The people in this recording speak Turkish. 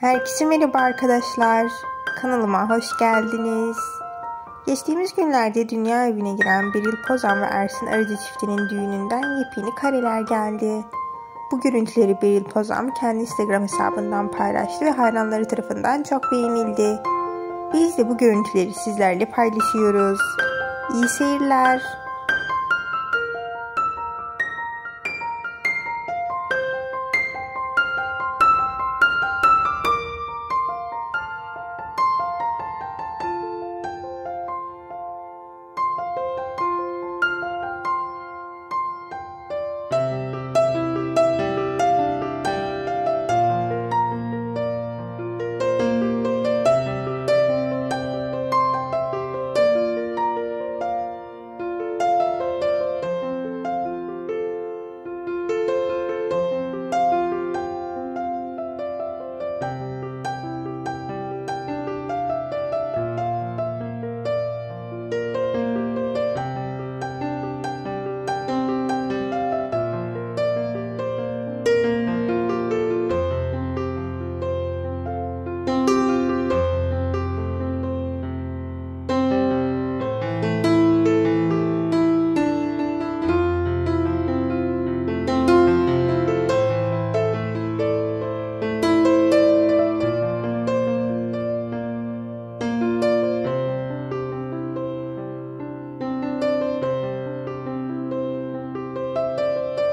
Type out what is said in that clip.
Herkese merhaba arkadaşlar. Kanalıma hoş geldiniz. Geçtiğimiz günlerde dünya evine giren Beril Pozan ve Ersin Arıcı çiftinin düğününden yepyeni kareler geldi. Bu görüntüleri Beril Pozan kendi Instagram hesabından paylaştı ve hayranları tarafından çok beğenildi. Biz de bu görüntüleri sizlerle paylaşıyoruz. İyi seyirler.